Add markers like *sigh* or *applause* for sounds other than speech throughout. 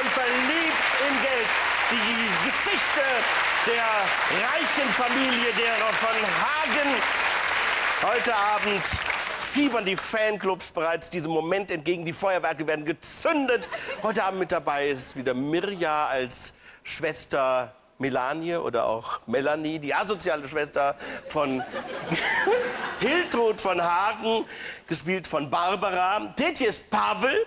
von Verliebt in Geld. Die Geschichte der reichen Familie derer von Hagen. Heute Abend fiebern die Fanclubs bereits diesem Moment entgegen. Die Feuerwerke werden gezündet. Heute Abend mit dabei ist wieder Mirja als Schwester Melanie oder auch Melanie, die asoziale Schwester von *laughs* Hiltrud von Hagen, gespielt von Barbara. Tetje ist Pavel,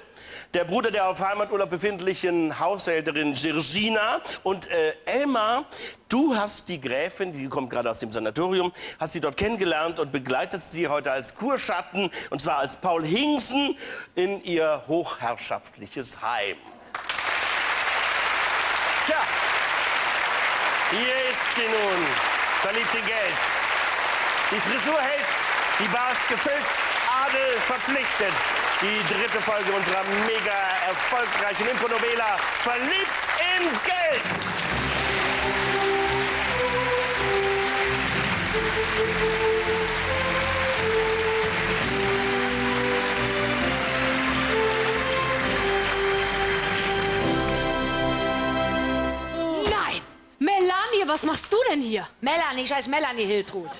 der Bruder der auf Heimaturlaub befindlichen Haushälterin Georgina. Und äh, Elmar, du hast die Gräfin, die kommt gerade aus dem Sanatorium, hast sie dort kennengelernt und begleitest sie heute als Kurschatten, und zwar als Paul Hingsen, in ihr hochherrschaftliches Heim. Tja, hier ist sie nun, verliebt in Geld. Die Frisur hält, die Bar ist gefüllt, Adel verpflichtet. Die dritte Folge unserer mega erfolgreichen Impronovela Verliebt in Geld. Nein! Melanie, was machst du denn hier? Melanie, ich heiße Melanie Hiltrud.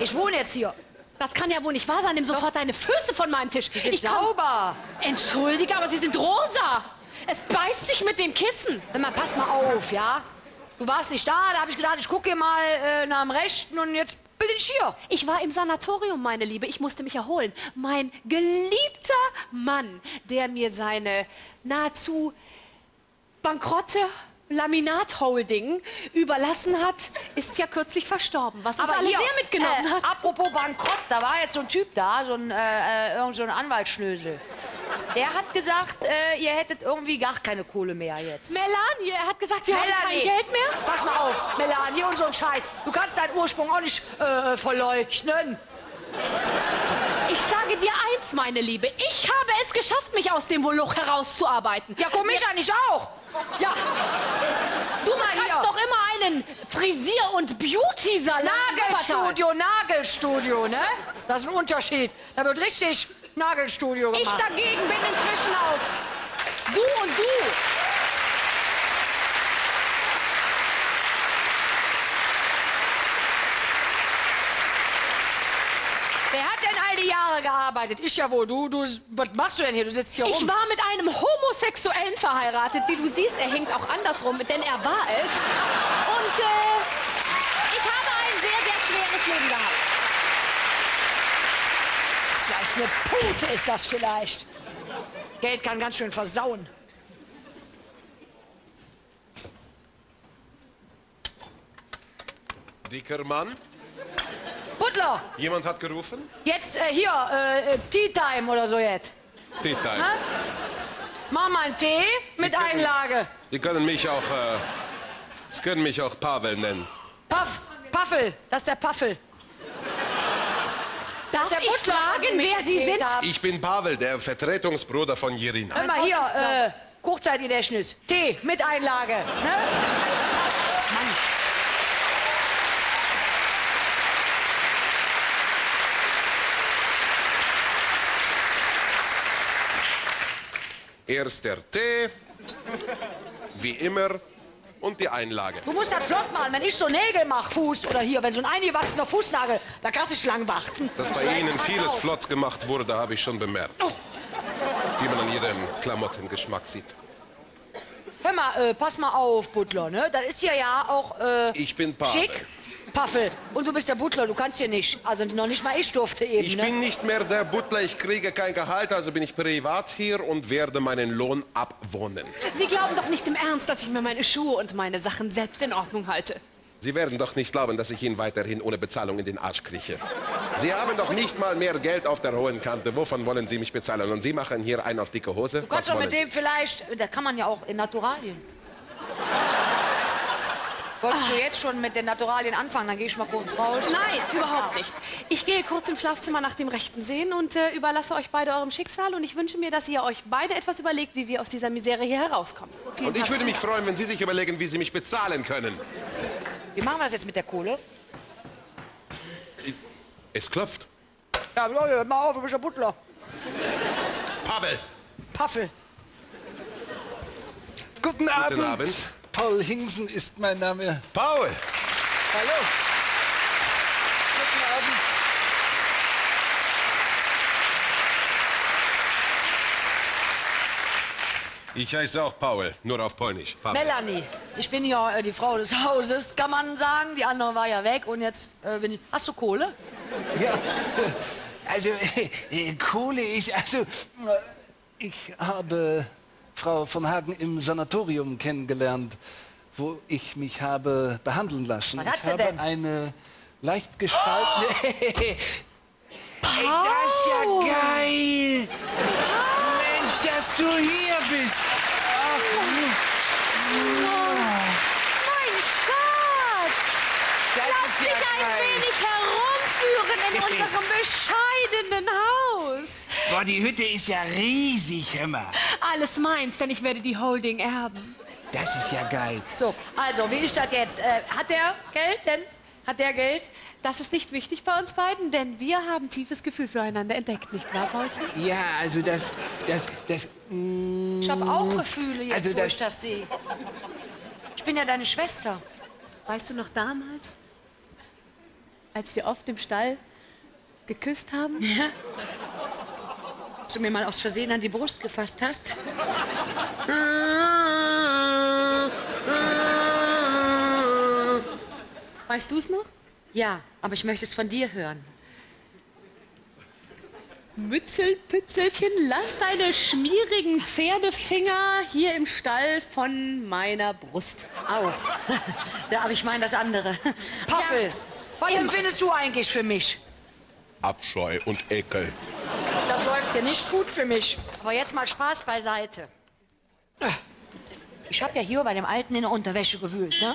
Ich wohne jetzt hier. Das kann ja wohl nicht wahr sein. Nimm sofort deine Füße von meinem Tisch. Die sind ich kann- sauber. Entschuldige, aber sie sind rosa. Es beißt sich mit den Kissen. Hör mal, pass mal auf, ja? Du warst nicht da, da habe ich gedacht, ich gucke mal äh, nach dem Rechten und jetzt bin ich hier. Ich war im Sanatorium, meine Liebe. Ich musste mich erholen. Mein geliebter Mann, der mir seine nahezu bankrotte Laminat-Holding überlassen hat, ist ja kürzlich verstorben, was uns alle hier, sehr mitgenommen äh, hat. Apropos Bankrott, da war jetzt so ein Typ da, so ein, äh, äh, irgend so ein Anwaltsschnösel. Der hat gesagt, äh, ihr hättet irgendwie gar keine Kohle mehr jetzt. Melanie, er hat gesagt, wir haben kein Geld mehr. Pass mal auf, Melanie und so ein Scheiß. Du kannst deinen Ursprung auch nicht äh, verleugnen. Ich sage dir eins, meine Liebe. Ich habe es geschafft, mich aus dem Moloch herauszuarbeiten. Ja, komm, mich eigentlich auch. Ja. Du kannst hier. doch immer einen Frisier- und Beauty-Salon. Nagelstudio, Nagelstudio, ne? Das ist ein Unterschied. Da wird richtig Nagelstudio Ich gemacht. dagegen bin inzwischen auf du und du. Wer hat denn all gearbeitet? Ich ja wohl. Du, du, was machst du denn hier? Du sitzt hier Ich rum. war mit einem Homosexuellen verheiratet. Wie du siehst, er hängt auch andersrum, denn er war es. Und äh, ich habe ein sehr, sehr schweres Leben gehabt. Vielleicht eine Pute ist das vielleicht. Geld kann ganz schön versauen. Dicker Mann, Butler, jemand hat gerufen? jetzt äh, hier, äh, äh, Tea Time oder so jetzt. Tea Time. Hä? Mach mal einen Tee mit können- Einlage. Sie können mich auch, äh, Sie können mich auch Pavel nennen. Paff, Paffel, das ist der Paffel. Darf der ich Butler, fragen, wer Sie sind? hab. Ich bin Pavel, der Vertretungsbruder von Jirina. Hör mal hier, äh, Kurzzeitgedächtnis. Tee mit Einlage. Ne? Erst der Tee, wie immer, und die Einlage. Du musst das flott machen. Wenn ich so Nägel mache, Fuß oder hier, wenn so ein eingewachsener Fußnagel, da kannst du nicht lang warten. Dass Das bei Ihnen halt vieles aus. flott gemacht wurde, habe ich schon bemerkt. Wie man an Ihrem Klamottengeschmack sieht. Hör mal, äh, pass mal auf, Butler, ne? Das ist hier ja auch äh, Ich bin Pavel. schick. Paffel. Und du bist der Butler, du kannst hier nicht. Also noch nicht mal ich durfte eben, Ich ne? bin nicht mehr der Butler, ich kriege kein Gehalt, also bin ich privat hier und werde meinen Lohn abwohnen. Sie glauben doch nicht im Ernst, dass ich mir meine Schuhe und meine Sachen selbst in Ordnung halte. Sie werden doch nicht glauben, dass ich Ihnen weiterhin ohne Bezahlung in den Arsch krieche. Sie haben doch nicht mal mehr Geld auf der hohen Kante. Wovon wollen Sie mich bezahlen? Und Sie machen hier einen auf dicke Hose? Du kannst doch mit dem vielleicht, da kann man ja auch in Naturalien. Wolltest du jetzt schon mit den Naturalien anfangen? Dann gehe ich mal kurz raus. Nein, überhaupt nicht. Ich gehe kurz im Schlafzimmer nach dem Rechten sehen und äh, überlasse euch beide eurem Schicksal. Und ich wünsche mir, dass ihr euch beide etwas überlegt, wie wir aus dieser Misere hier herauskommen. Vielen Und ich Dank. würde mich freuen, wenn Sie sich überlegen, wie Sie mich bezahlen können. Wie machen wir das jetzt mit der Kohle? Es klopft. Ja, Leute, hört mal auf, du bist der Butler. Pavel, Paffel. Guten Abend. Abend. Paul Hingsen ist mein Name. Paul. Hallo. Guten Abend. Ich heiße auch Paul, nur auf Polnisch. Pavel. Melanie, ich bin ja äh, die Frau des Hauses, kann man sagen. Die andere war ja weg und jetzt äh, bin ich. Hast du Kohle? Ja, *laughs* also *laughs* äh, Kohle ist, also äh, ich habe Frau von Hagen im Sanatorium kennengelernt, wo ich mich habe behandeln lassen. Was hat ich sie habe denn? eine leicht gespaltene... *laughs* Ey, das ist ja geil! Mensch, dass du hier bist! Mein Schatz! Das Lass ja ein wenig herumführen in *laughs* unserem bescheidenen Haus. Boah, die Hütte ist ja riesig, mal. Alles meins, denn ich werde die Holding erben. Das ist ja geil. So, also, wie ist das jetzt? Äh, hat der Geld denn? Hat der Geld? Das ist nicht wichtig bei uns beiden, denn wir haben tiefes Gefühl füreinander entdeckt, nicht wahr, Paulchen? Ja, also das, das, das, mm, Ich habe auch Gefühle jetzt, Also wo ich das sehe. Ich bin ja deine Schwester. Weißt du noch damals, als wir oft im Stall geküsst haben? Als du mir mal aus Versehen an die Brust gefasst hast. Weißt du es noch? Ja, aber ich möchte es von dir hören. Mützelpützelchen, lass deine schmierigen Pferdefinger hier im Stall von meiner Brust. Auch. *laughs* ja, aber ich meine das andere. Paffel, was empfindest du eigentlich für mich? Abscheu und Ekel. Das läuft hier nicht gut für mich. Aber jetzt mal Spaß beiseite. Ich habe ja hier bei dem Alten in der Unterwäsche gewühlt, ne?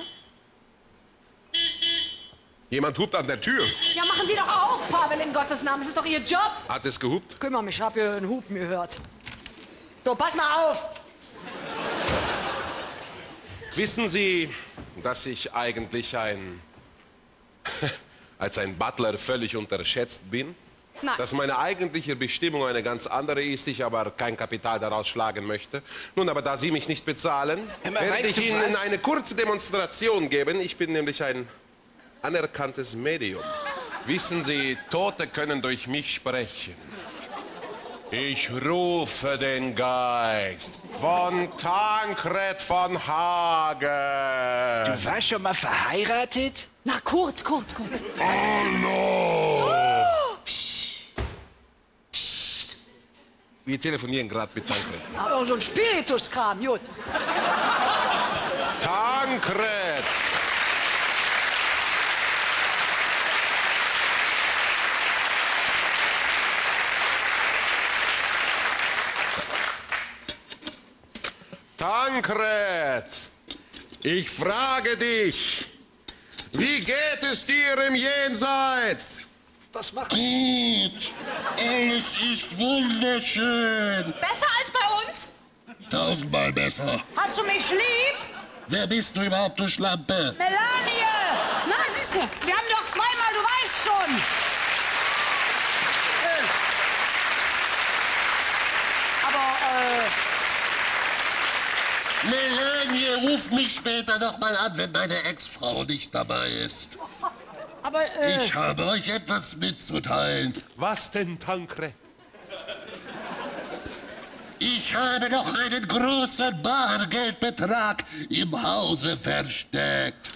Jemand hupt an der Tür. Ja, machen Sie doch auch, Pavel, in Gottes Namen. Es ist doch Ihr Job. Hat es gehupt? Kümmer mich, ich hab hier einen Hupen gehört. So, pass mal auf. Wissen Sie, dass ich eigentlich ein. *laughs* als ein Butler völlig unterschätzt bin? Nein. Dass meine eigentliche Bestimmung eine ganz andere ist, ich aber kein Kapital daraus schlagen möchte. Nun, aber da Sie mich nicht bezahlen, mal, werde ich Ihnen was? eine kurze Demonstration geben. Ich bin nämlich ein anerkanntes Medium. Wissen Sie, Tote können durch mich sprechen. Ich rufe den Geist von Tankred von Hagen. Du warst schon mal verheiratet? Na, kurz, kurz, kurz. Wir telefonieren gerade mit Tankred. Aber so ein Spirituskram, gut. Tankred! Tankred! Ich frage dich, wie geht es dir im Jenseits? Was macht Gut, alles ist wunderschön. Besser als bei uns? Tausendmal besser. Hast du mich lieb? Wer bist du überhaupt, du Schlampe? Melanie! Na, siehst du. Wir haben doch zweimal, du weißt schon. Äh. Aber, äh, Melanie, ruf mich später noch mal an, wenn meine Ex-Frau nicht dabei ist. Aber, äh, Ich habe euch etwas mitzuteilen. Was denn, Tankred? Ich habe noch einen großen Bargeldbetrag im Hause versteckt.